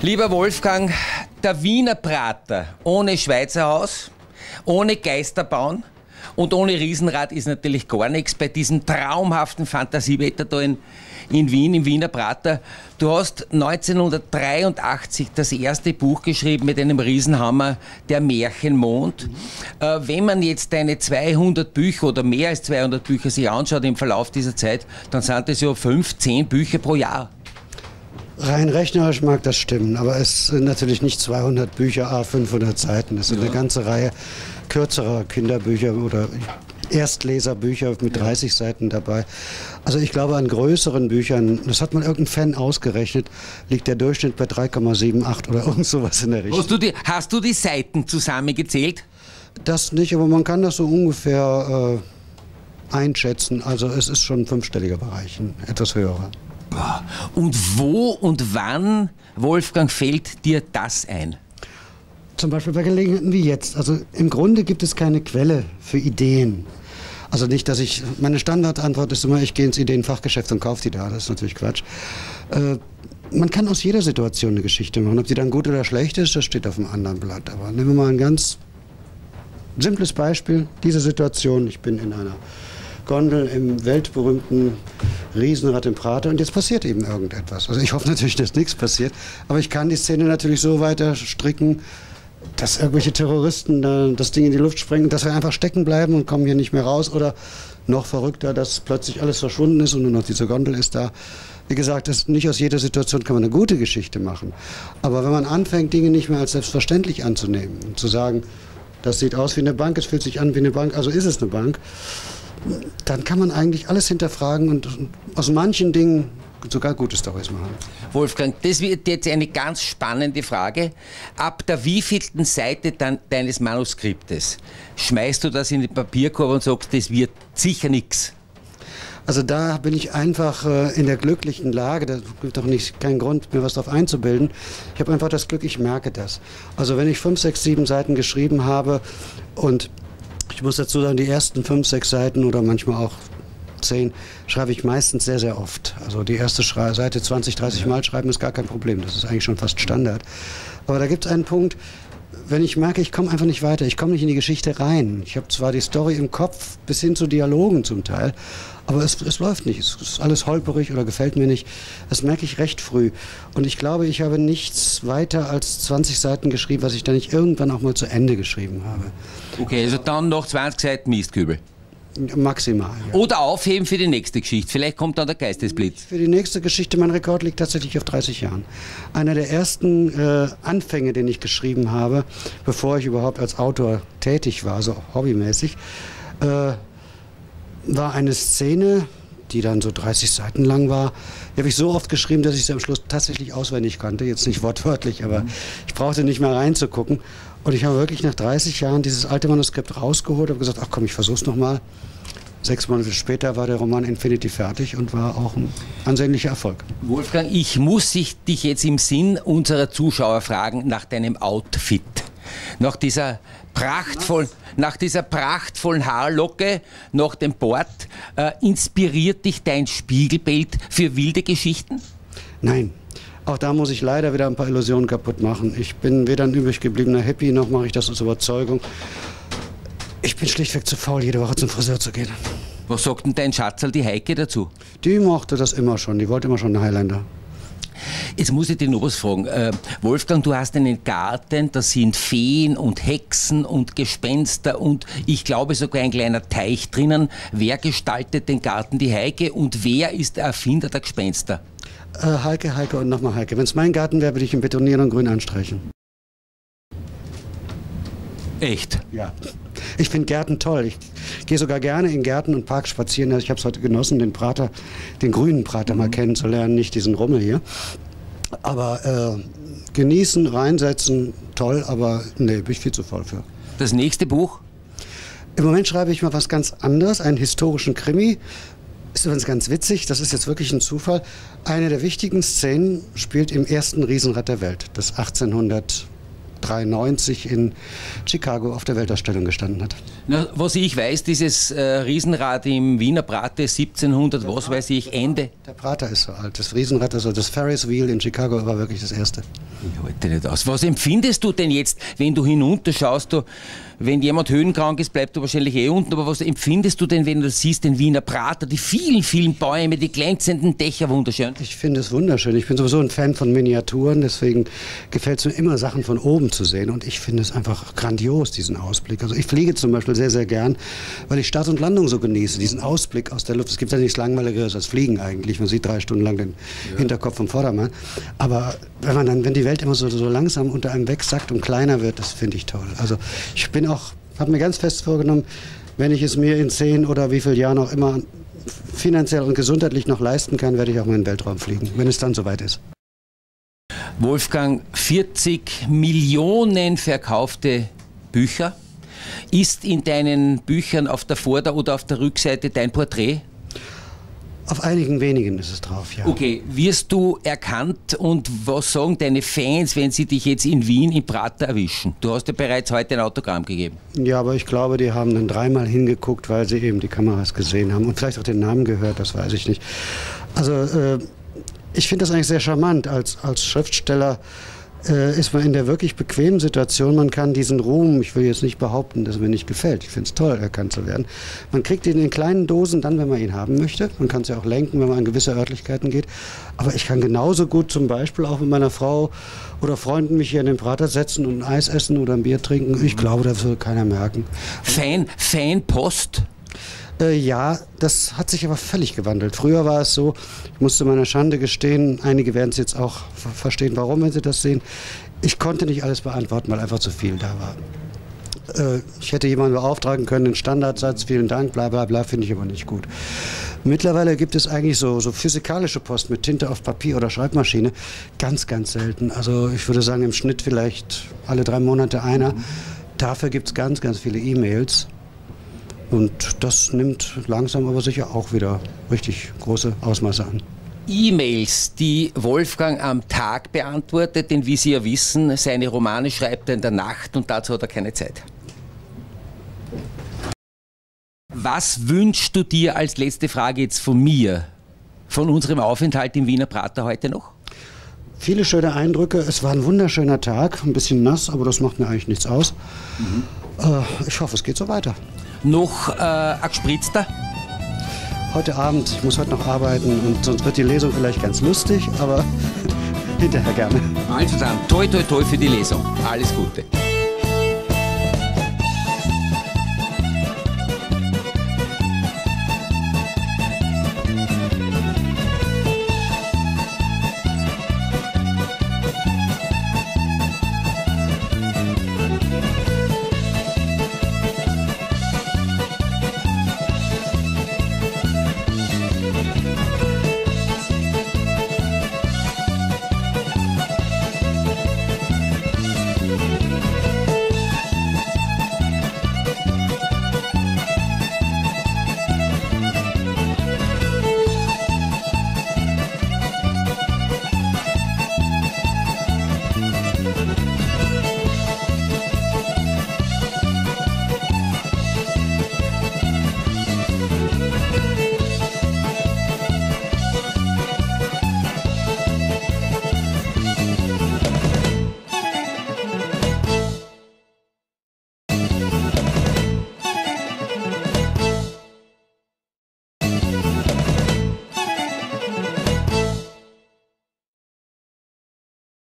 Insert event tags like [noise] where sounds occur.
Lieber Wolfgang, der Wiener Prater ohne Schweizer Haus, ohne Geisterbauen und ohne Riesenrad ist natürlich gar nichts bei diesem traumhaften Fantasiewetter da in, in Wien, im Wiener Prater. Du hast 1983 das erste Buch geschrieben mit einem Riesenhammer, Der Märchenmond. Mhm. Äh, wenn man jetzt deine 200 Bücher oder mehr als 200 Bücher sich anschaut im Verlauf dieser Zeit, dann sind das ja 5, 10 Bücher pro Jahr. Rein rechnerisch mag das stimmen, aber es sind natürlich nicht 200 Bücher, a 500 Seiten. Es sind ja. eine ganze Reihe kürzerer Kinderbücher oder Erstleserbücher mit 30 Seiten dabei. Also ich glaube, an größeren Büchern, das hat mal irgendein Fan ausgerechnet, liegt der Durchschnitt bei 3,78 oder irgend sowas in der Richtung. Hast du die, hast du die Seiten zusammengezählt? Das nicht, aber man kann das so ungefähr äh, einschätzen. Also es ist schon ein fünfstelliger Bereich, ein etwas höherer. Und wo und wann, Wolfgang, fällt dir das ein? Zum Beispiel bei Gelegenheiten wie jetzt. Also im Grunde gibt es keine Quelle für Ideen. Also nicht, dass ich, meine Standardantwort ist immer, ich gehe ins Ideenfachgeschäft und kaufe die da. Das ist natürlich Quatsch. Äh, man kann aus jeder Situation eine Geschichte machen. Ob die dann gut oder schlecht ist, das steht auf dem anderen Blatt. Aber nehmen wir mal ein ganz simples Beispiel. Diese Situation, ich bin in einer Gondel im weltberühmten Riesenrad im Prater und jetzt passiert eben irgendetwas. Also ich hoffe natürlich, dass nichts passiert, aber ich kann die Szene natürlich so weiter stricken, dass irgendwelche Terroristen da das Ding in die Luft sprengen, dass wir einfach stecken bleiben und kommen hier nicht mehr raus oder noch verrückter, dass plötzlich alles verschwunden ist und nur noch diese Gondel ist da. Wie gesagt, das, nicht aus jeder Situation kann man eine gute Geschichte machen. Aber wenn man anfängt, Dinge nicht mehr als selbstverständlich anzunehmen und zu sagen, das sieht aus wie eine Bank, es fühlt sich an wie eine Bank, also ist es eine Bank, dann kann man eigentlich alles hinterfragen und aus manchen Dingen sogar gute Storys machen. Wolfgang, das wird jetzt eine ganz spannende Frage. Ab der wievielten Seite deines Manuskriptes schmeißt du das in den Papierkorb und sagst, das wird sicher nichts? Also da bin ich einfach äh, in der glücklichen Lage, da gibt doch nicht keinen Grund, mir was darauf einzubilden. Ich habe einfach das Glück, ich merke das. Also wenn ich fünf, sechs, sieben Seiten geschrieben habe und ich muss dazu sagen, die ersten fünf, sechs Seiten oder manchmal auch zehn schreibe ich meistens sehr, sehr oft. Also die erste Schre Seite 20, 30 Mal schreiben ist gar kein Problem. Das ist eigentlich schon fast Standard. Aber da gibt es einen Punkt, wenn ich merke, ich komme einfach nicht weiter, ich komme nicht in die Geschichte rein. Ich habe zwar die Story im Kopf bis hin zu Dialogen zum Teil, aber es, es läuft nicht. Es ist alles holperig oder gefällt mir nicht. Das merke ich recht früh. Und ich glaube, ich habe nichts weiter als 20 Seiten geschrieben, was ich dann nicht irgendwann auch mal zu Ende geschrieben habe. Okay, also dann noch 20 Seiten Mistkübel. Maximal. Ja. Oder aufheben für die nächste Geschichte. Vielleicht kommt dann der Geistesblitz. Für die nächste Geschichte, mein Rekord liegt tatsächlich auf 30 Jahren. Einer der ersten äh, Anfänge, den ich geschrieben habe, bevor ich überhaupt als Autor tätig war, so hobbymäßig, äh, war eine Szene, die dann so 30 Seiten lang war. Die habe ich so oft geschrieben, dass ich sie am Schluss tatsächlich auswendig kannte. Jetzt nicht wortwörtlich, aber mhm. ich brauchte nicht mehr reinzugucken. Und ich habe wirklich nach 30 Jahren dieses alte Manuskript rausgeholt und gesagt, ach komm, ich versuch's nochmal. Sechs Monate später war der Roman Infinity fertig und war auch ein ansehnlicher Erfolg. Wolfgang, ich muss dich jetzt im Sinn unserer Zuschauer fragen nach deinem Outfit. Nach dieser prachtvollen, nach dieser prachtvollen Haarlocke, nach dem Bord, äh, inspiriert dich dein Spiegelbild für wilde Geschichten? Nein, auch da muss ich leider wieder ein paar Illusionen kaputt machen. Ich bin weder ein übrig gebliebener Happy, noch mache ich das aus Überzeugung. Ich bin schlichtweg zu faul, jede Woche zum Friseur zu gehen. Was sagt denn dein Schatzal, die Heike, dazu? Die mochte das immer schon. Die wollte immer schon einen Highlander. Jetzt muss ich dich noch was fragen. Äh, Wolfgang, du hast einen Garten, da sind Feen und Hexen und Gespenster und ich glaube sogar ein kleiner Teich drinnen. Wer gestaltet den Garten? Die Heike und wer ist der Erfinder der Gespenster? Äh, Heike, Heike und nochmal Heike. Wenn es mein Garten wäre, würde ich ihn betonieren und grün anstreichen. Echt? Ja. Ich finde Gärten toll. Ich gehe sogar gerne in Gärten und Parks spazieren. Also ich habe es heute genossen, den Prater, den grünen Prater mhm. mal kennenzulernen, nicht diesen Rummel hier. Aber äh, genießen, reinsetzen, toll, aber nee, bin ich viel zu voll für. Das nächste Buch? Im Moment schreibe ich mal was ganz anderes, einen historischen Krimi ist übrigens ganz witzig, das ist jetzt wirklich ein Zufall. Eine der wichtigen Szenen spielt im ersten Riesenrad der Welt, das 1800 1993 in Chicago auf der Weltausstellung gestanden hat. Na, was ich weiß, dieses äh, Riesenrad im Wiener Prater 1700, was weiß ich, Ende. Der Prater ist so alt. Das Riesenrad, also das Ferris Wheel in Chicago war wirklich das erste. Ich halte nicht aus. Was empfindest du denn jetzt, wenn du hinunterschaust? Du, wenn jemand höhenkrank ist, bleibt er wahrscheinlich eh unten. Aber was empfindest du denn, wenn du siehst den Wiener Prater, die vielen, vielen Bäume, die glänzenden Dächer, wunderschön? Ich finde es wunderschön. Ich bin sowieso ein Fan von Miniaturen, deswegen gefällt es mir immer, Sachen von oben zu sehen. Und ich finde es einfach grandios, diesen Ausblick. Also ich fliege zum Beispiel sehr, sehr gern, weil ich Start und Landung so genieße, diesen Ausblick aus der Luft. Es gibt ja nichts Langweiligeres als Fliegen eigentlich. Man sieht drei Stunden lang den ja. Hinterkopf vom Vordermann. Aber wenn man dann, wenn die Welt immer so, so langsam unter einem wegsackt und kleiner wird, das finde ich toll. Also ich bin auch habe mir ganz fest vorgenommen, wenn ich es mir in zehn oder wie vielen Jahren auch immer finanziell und gesundheitlich noch leisten kann, werde ich auch mal in den Weltraum fliegen, wenn es dann soweit ist. Wolfgang, 40 Millionen verkaufte Bücher. Ist in deinen Büchern auf der Vorder- oder auf der Rückseite dein Porträt? Auf einigen wenigen ist es drauf, ja. Okay, wirst du erkannt und was sagen deine Fans, wenn sie dich jetzt in Wien im Prater erwischen? Du hast ja bereits heute ein Autogramm gegeben. Ja, aber ich glaube, die haben dann dreimal hingeguckt, weil sie eben die Kameras gesehen haben und vielleicht auch den Namen gehört, das weiß ich nicht. Also, äh, ich finde das eigentlich sehr charmant als, als Schriftsteller äh, ist man in der wirklich bequemen Situation, man kann diesen Ruhm, ich will jetzt nicht behaupten, dass mir nicht gefällt, ich finde es toll, erkannt zu werden. Man kriegt ihn in kleinen Dosen dann, wenn man ihn haben möchte. Man kann es ja auch lenken, wenn man an gewisse Örtlichkeiten geht. Aber ich kann genauso gut zum Beispiel auch mit meiner Frau oder Freunden mich hier in den Prater setzen und ein Eis essen oder ein Bier trinken. Ich glaube, das würde keiner merken. Fan, Fanpost? Äh, ja, das hat sich aber völlig gewandelt. Früher war es so, ich musste meiner Schande gestehen, einige werden es jetzt auch verstehen, warum, wenn sie das sehen. Ich konnte nicht alles beantworten, weil einfach zu viel da war. Äh, ich hätte jemanden beauftragen können, den Standardsatz, vielen Dank, bla bla bla, finde ich aber nicht gut. Mittlerweile gibt es eigentlich so, so physikalische Post mit Tinte auf Papier oder Schreibmaschine. Ganz, ganz selten. Also ich würde sagen, im Schnitt vielleicht alle drei Monate einer. Dafür gibt es ganz, ganz viele E-Mails. Und das nimmt langsam aber sicher auch wieder richtig große Ausmaße an. E-Mails, die Wolfgang am Tag beantwortet, denn wie Sie ja wissen, seine Romane schreibt er in der Nacht und dazu hat er keine Zeit. Was wünschst du dir als letzte Frage jetzt von mir, von unserem Aufenthalt im Wiener Prater heute noch? Viele schöne Eindrücke. Es war ein wunderschöner Tag, ein bisschen nass, aber das macht mir eigentlich nichts aus. Mhm. Äh, ich hoffe, es geht so weiter noch äh, ein gespritzter? Heute Abend, ich muss heute noch arbeiten und sonst wird die Lesung vielleicht ganz lustig, aber [laughs] hinterher gerne. Also dann, toi toi toi für die Lesung. Alles Gute.